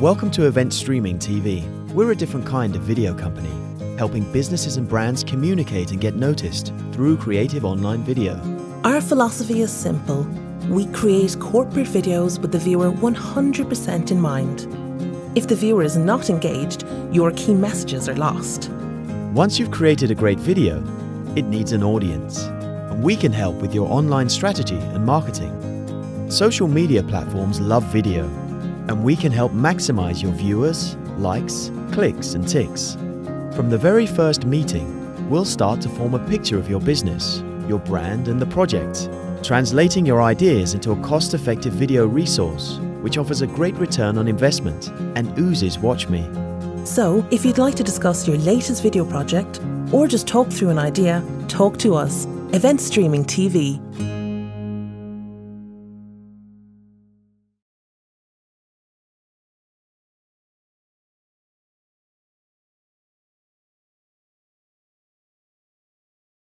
Welcome to Event Streaming TV. We're a different kind of video company, helping businesses and brands communicate and get noticed through creative online video. Our philosophy is simple. We create corporate videos with the viewer 100% in mind. If the viewer is not engaged, your key messages are lost. Once you've created a great video, it needs an audience. And we can help with your online strategy and marketing. Social media platforms love video, and we can help maximize your viewers, likes, clicks, and ticks. From the very first meeting, we'll start to form a picture of your business, your brand, and the project, translating your ideas into a cost effective video resource which offers a great return on investment and oozes Watch Me. So, if you'd like to discuss your latest video project or just talk through an idea, talk to us. Event Streaming TV